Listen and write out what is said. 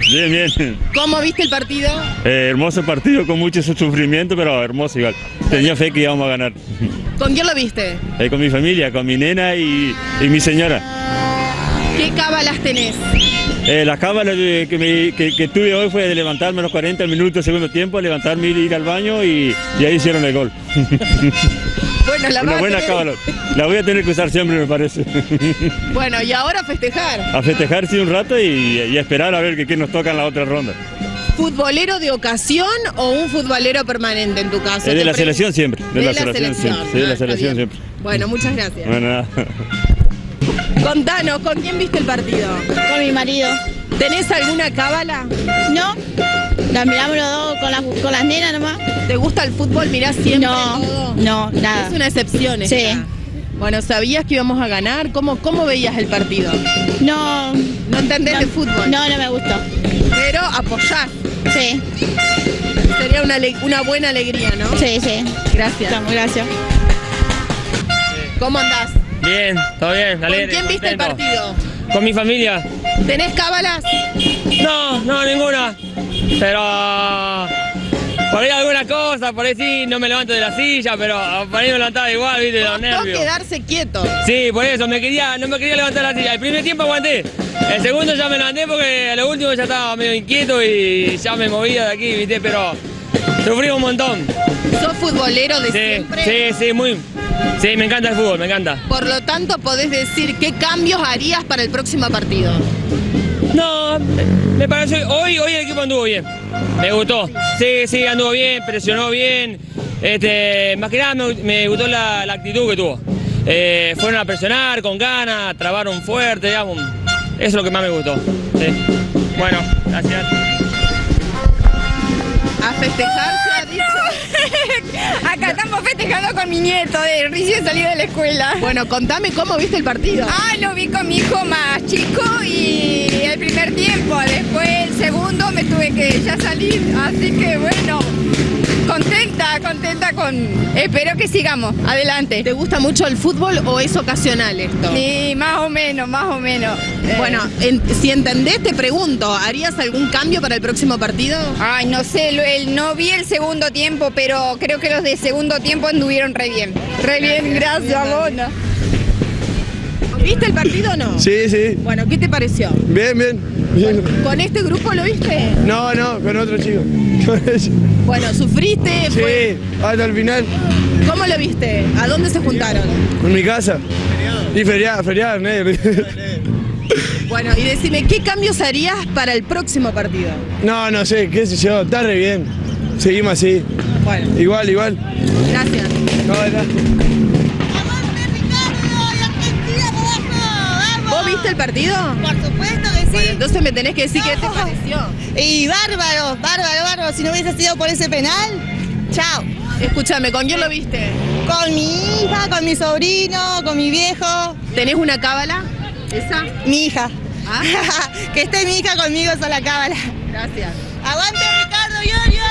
Bien, bien. ¿Cómo viste el partido? Eh, hermoso partido con mucho sufrimiento, pero hermoso igual. Tenía fe que íbamos a ganar. ¿Con quién lo viste? Eh, con mi familia, con mi nena y, y mi señora. ¿Qué cábalas tenés? Eh, la cábala de- que, me- que- que tuve hoy fue de levantarme a los 40 minutos del segundo tiempo, levantarme y ir al baño y, y ahí hicieron el gol. Bueno, la Una a buena tener- cábala. La voy a tener que usar siempre, me parece. Bueno, y ahora festejar. A festejar sí un rato y, y a esperar a ver qué qué nos toca en la otra ronda. ¿Futbolero de ocasión o un futbolero permanente en tu caso? Es de la selección siempre. De, De la, la selección, siempre. Sí, de Ah, la está selección siempre. Bueno, muchas gracias. Bueno, nada. Contanos, ¿con quién viste el partido? Con mi marido. ¿Tenés alguna cábala? No, las miramos los dos con las, con las nenas nomás. ¿Te gusta el fútbol? ¿Mirás siempre No, todo? no, nada. Es una excepción esta. Sí. Bueno, ¿sabías que íbamos a ganar? ¿Cómo, cómo veías el partido? No, No entendés de fútbol, no, no me gustó. pero apoyás. Sí, Sería una, una buena alegría, ¿no? sí, sí. Gracias. Estamos, gracias. ¿Cómo andás? Bien, todo bien, ¿Con alegre, quién viste el contento. partido? Con mi familia. ¿Tenés cábalas? No, no, ninguna. Pero por ahí alguna cosa, por ahí sí, no me levanto de la silla, pero por ahí me levantaba igual, viste, de los nervios. quedarse quieto. Sí, por eso, me quería, no me quería levantar de la silla. El primer tiempo aguanté. El segundo ya me levanté porque a lo último ya estaba medio inquieto y ya me movía de aquí, viste, pero sufrí un montón. ¿Sos futbolero de Sí, siempre? sí, sí, muy. Sí, me encanta el fútbol, me encanta. Por lo tanto, podés decir qué cambios harías para el próximo partido. No, me pareció. Hoy, hoy el equipo anduvo bien. Me gustó. Sí, sí, anduvo bien, presionó bien. Este, más que nada me, me gustó la, la actitud que tuvo. Eh, fueron a presionar con ganas, trabaron fuerte, digamos. Eso es lo que más me gustó. Sí. Bueno, gracias. A festejar se ha dicho. Acá estamos festejando con mi nieto, de recién salido de la escuela. Bueno, contame cómo viste el partido. Ah, lo vi con mi hijo más chico y el primer tiempo, después que ya salir, así que bueno, contenta, contenta con... Espero que sigamos, adelante. ¿Te gusta mucho el fútbol o es ocasional esto? Y más o menos, más o menos. Eh, Bueno, en- si entendés, te pregunto, ¿harías algún cambio para el próximo partido? Ay, no sé, lo- el- no vi el segundo tiempo, pero creo que los de segundo tiempo anduvieron re bien. Re bien, gracias, Bona. ¿Viste el partido o no? Sí, sí. Bueno, ¿qué te pareció? Bien, bien. bien. ¿Con este grupo lo viste? No, no, con otro chico. Bueno, ¿sufriste? Fue- Sí, hasta el final. ¿Cómo lo viste? ¿A dónde se juntaron? En mi casa. Y feriado, feriado, negro. Bueno, y decime, ¿qué cambios harías para el próximo partido? No, no sé, qué sé yo, está re bien. Seguimos así. Bueno, Igual, igual. gracias. No, de viste el partido? Por supuesto que Bueno, entonces me tenés que decir qué te pareció. Y bárbaro, bárbaro, bárbaro. Si no hubiese sido por ese penal, chao. Escúchame, ¿con quién lo viste? Con mi hija, con mi sobrino, con mi viejo, ¿Tenés una cábala? ¿Esa? mi hija. Ah, que esté mi hija conmigo es la cábala. gracias. ¡Aguante Ricardo Iorio!